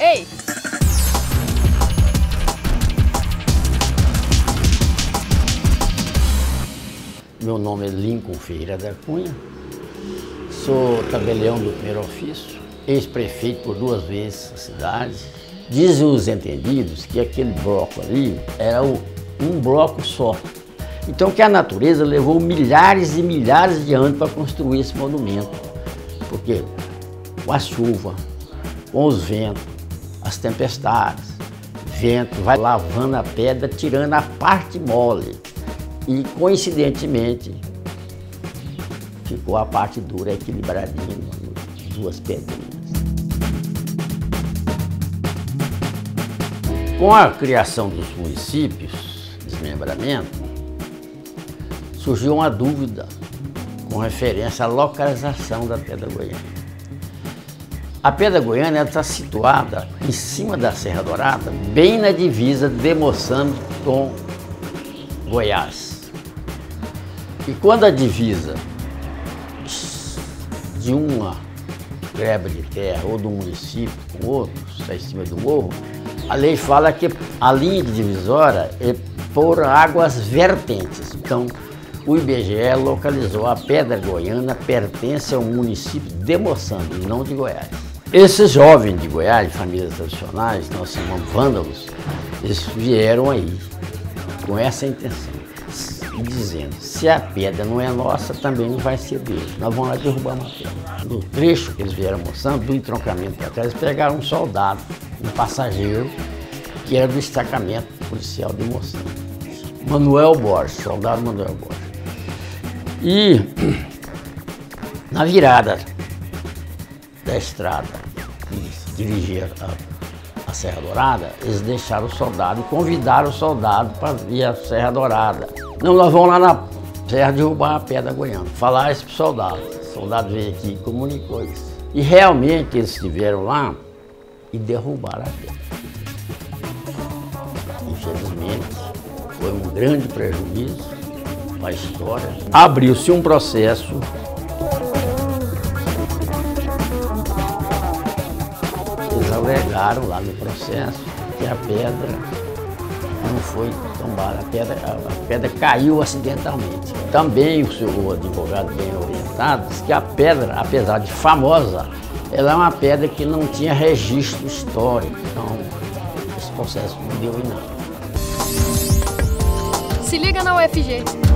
Ei! Meu nome é Lincoln Ferreira da Cunha, sou tabelião do primeiro ofício, ex-prefeito por duas vezes a cidade. Dizem os entendidos que aquele bloco ali era um bloco só. Então que a natureza levou milhares e milhares de anos para construir esse monumento. Porque com a chuva, com os ventos, as tempestades, vento vai lavando a pedra, tirando a parte mole. E coincidentemente ficou a parte dura equilibradinha, duas pedrinhas. Com a criação dos municípios, desmembramento, surgiu uma dúvida com referência à localização da Pedra Goiana. A Pedra Goiana está situada em cima da Serra Dourada, bem na divisa de Moçambique com Goiás. E quando a divisa de uma greba de terra ou do município com outro está em cima do morro, a lei fala que a linha divisória é por águas vertentes. Então, o IBGE localizou a Pedra Goiana pertence ao município de Moçambique, não de Goiás. Esses jovens de Goiás, de famílias tradicionais, nós chamamos vândalos, eles vieram aí com essa intenção, dizendo, se a pedra não é nossa, também não vai ser deles. Nós vamos lá derrubar uma pedra. No trecho que eles vieram mostrando, do entroncamento para trás, eles pegaram um soldado, um passageiro, que era do destacamento policial de Moçambique. Manuel Borges, soldado Manuel Borges. E na virada da estrada que dirigia a, a, Serra Dourada, eles deixaram o soldado convidaram o soldado para ir à Serra Dourada. Não, nós vamos lá na Serra derrubar a pedra goiana. Falar isso para o soldado. O soldado veio aqui e comunicou isso. E realmente eles estiveram lá e derrubaram a pedra. Infelizmente, foi um grande prejuízo para a história. Abriu-se um processo alegaram lá no processo que a pedra não foi tombada, a pedra, a pedra caiu acidentalmente. Também o seu advogado bem orientado disse que a pedra, apesar de famosa, ela é uma pedra que não tinha registro histórico. Então, esse processo não deu em nada. Se liga na UFG.